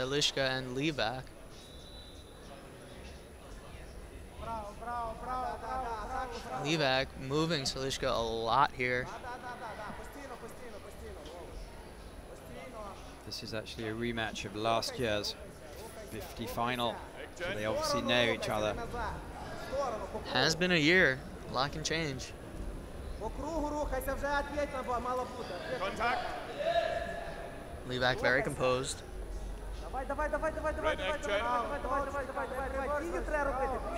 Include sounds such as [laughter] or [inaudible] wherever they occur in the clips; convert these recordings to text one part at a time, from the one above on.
Selishka and Livach. Livach moving Selishka a lot here. This is actually a rematch of last year's 50 final. So they obviously know each other. Has been a year. A lot can change. Livach very composed. Red action.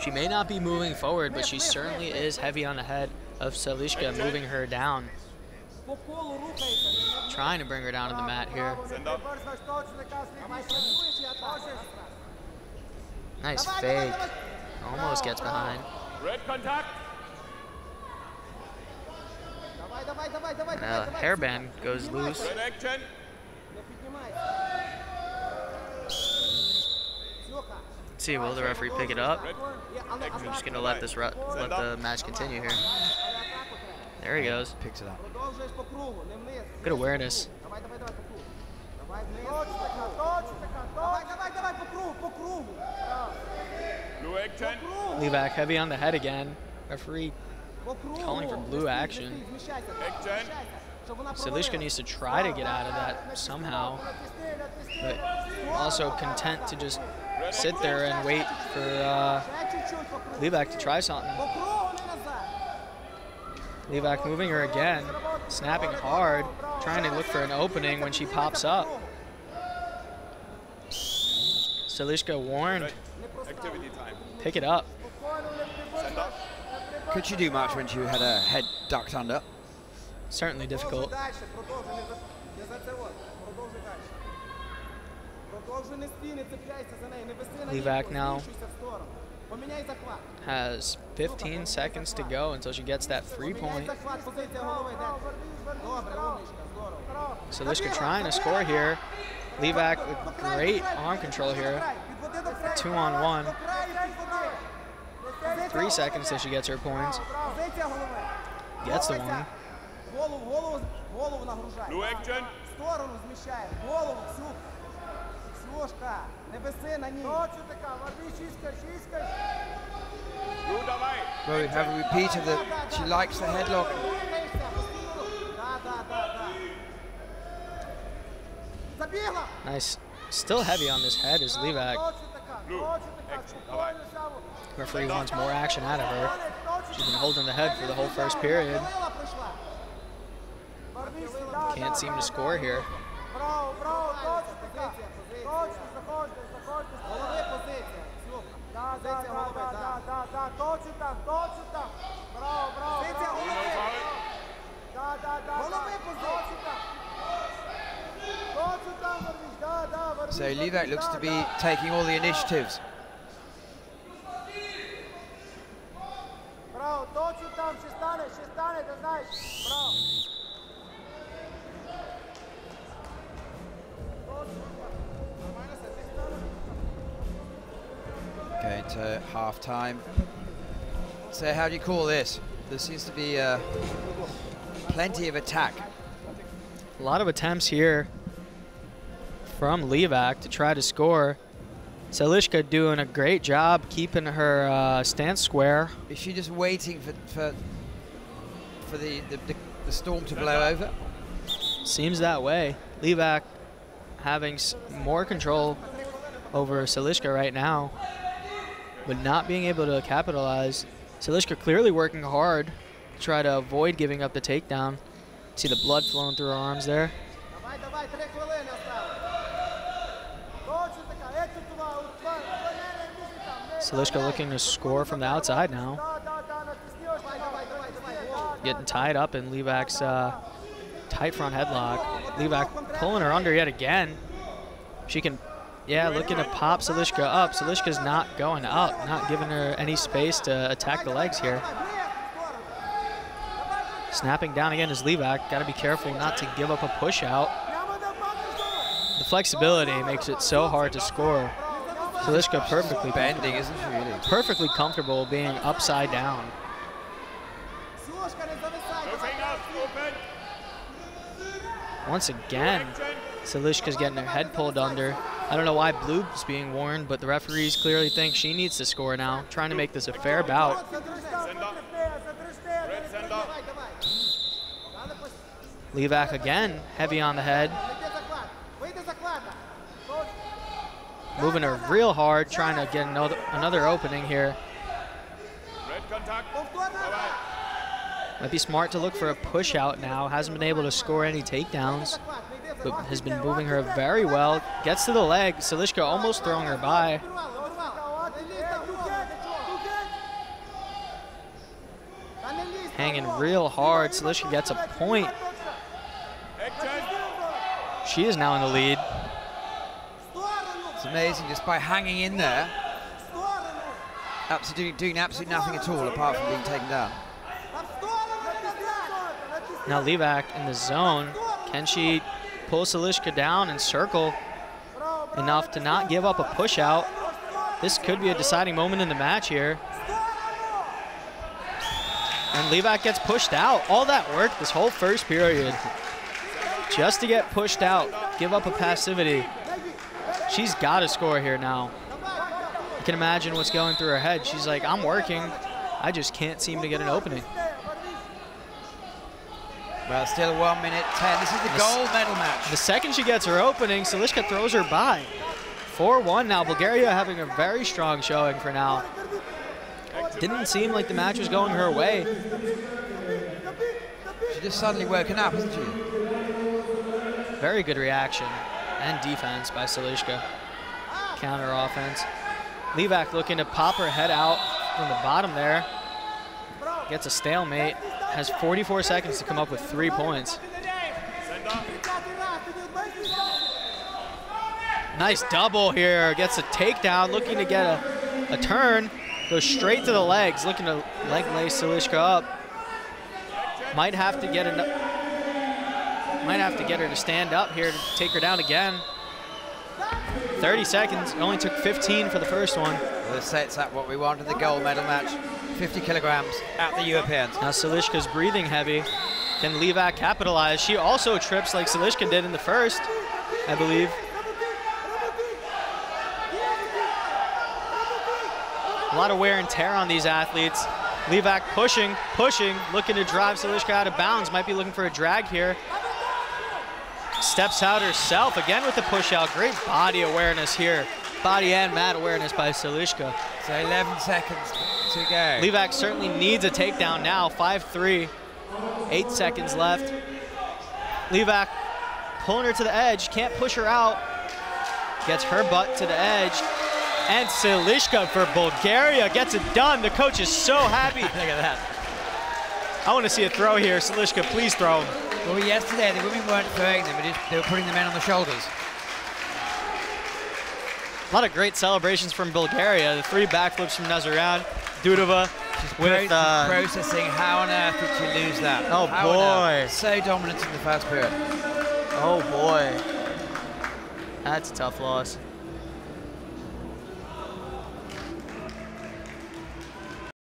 She may not be moving forward, but she certainly is heavy on the head of Selishka, moving her down. Trying to bring her down to the mat here. Nice fake. Almost gets behind. Red Kontakt. And a hairband goes loose. See, will the referee pick it up? I'm just gonna let this let the match continue here. There he goes. Picks it up. Good awareness. Blue. Livach heavy on the head again. Referee calling for blue action. Action. Selishka needs to try to get out of that somehow, but also content to just sit there and wait for uh, Livach to try something. Livach moving her again, snapping hard, trying to look for an opening when she pops up. Selishka warned, Activity time. pick it up. Could she do much when she had her head ducked under? Certainly difficult. Livach now. Has 15 seconds to go until she gets that free point. Selishka trying to score here. Livach with great arm control here. Two on one. Three seconds till she gets her points. Gets the one. Ложка, не виси на ній. Точно така, ворви, шіська, шіська. Well, we have a repeat of the, she likes the headlock. Nice. Still heavy on this head is Livach. Referee wants more action out of her. She's been holding the head for the whole first period. Can't seem to score here. Право, право, точно така. Точно, заходите, заходите. Голови позиція. Да, да, да, да, да, да, точно так, точно так. Браво, браво, Позиція голови. Да, да, да. Голови позиція. Точно так, Варвіш, да, да, Варвіш. So Livach looks to be taking all the initiatives. Браво, точно там, ще стане, ще стане, да знаєш. Браво. Going to half time. So, how do you call this? There seems to be uh, plenty of attack. A lot of attempts here from Livach to try to score. Selishka doing a great job keeping her uh, stance square. Is she just waiting for for, for the, the, the, the storm to blow over? Seems that way. Livach having s- more control over Selishka right now, but not being able to capitalize. Selishka clearly working hard to try to avoid giving up the takedown. See the blood flowing through her arms there. Selishka looking to score from the outside now. Getting tied up in Livach's uh, tight front headlock. Livach pulling her under yet again. She can yeah, looking to pop Selishka up. Selishka's not going up, not giving her any space to attack the legs here. Snapping down again is Livach. Got to be careful not to give up a push out. The flexibility makes it so hard to score. Selishka perfectly bending, isn't she? Really? Perfectly comfortable being upside down. Once again, Selishka's getting her head pulled under. I don't know why blue's being worn, but the referees clearly think she needs to score now, trying to make this a fair bout. Livach again, heavy on the head, moving her real hard, trying to get another, another opening here. Might be smart to look for a push out now. Hasn't been able to score any takedowns, but has been moving her very well. Gets to the leg. Selishka almost throwing her by. Hanging real hard. Selishka gets a point. She is now in the lead. It's amazing just by hanging in there, absolutely doing absolutely nothing at all apart from being taken down. Now Livach in the zone. Can she pull Selishka down and circle enough to not give up a push out? This could be a deciding moment in the match here. And Livach gets pushed out. All that work this whole first period just to get pushed out, give up a passivity. She's got to score here now. You can imagine what's going through her head. She's like, I'm working. I just can't seem to get an opening. Well, still one minute ten. This is the This- gold medal match. The second she gets her opening, Selishka throws her by. 4-1 now. Bulgaria having a very strong showing for now. Didn't seem like the match was going her way. She's just suddenly woken up, hasn't she? Very good reaction and defense by Selishka. Counter offense. Livach looking to pop her head out from the bottom there. Gets a stalemate. Has 44 seconds to come up with three points. Nice double here. Gets a takedown, looking to get a, a turn. Goes straight to the legs, looking to leg lace Selishka up. Might have to get a, might have to get her to stand up here to take her down again. 30 seconds. It only took 15 for the first one. This sets up what we want in the gold medal match. 50 kilograms at the Europeans. Now Selishka's breathing heavy. Can Livach capitalize? She also trips like Selishka did in the first, I believe. A lot of wear and tear on these athletes. Livach pushing, pushing, looking to drive Selishka out of bounds. Might be looking for a drag here. Steps out herself again with the push out. Great body awareness here. Body and mat awareness by Selishka. So 11 seconds to go. Livach certainly needs a takedown now. 5-3, eight seconds left. Livach pulling her to the edge, can't push her out. Gets her butt to the edge. And Selishka for Bulgaria gets it done. The coach is so happy. [laughs] Look at that. I want to see a throw here. Selishka, please throw him. Well, yesterday the women weren't throwing them, just, they were putting the men on the shoulders. A lot of great celebrations from Bulgaria. The three backflips from Nazarian, Dudova with uh, processing. How on earth did she lose that? Oh, How boy. So dominant in the first period. oh boy, that's a tough loss.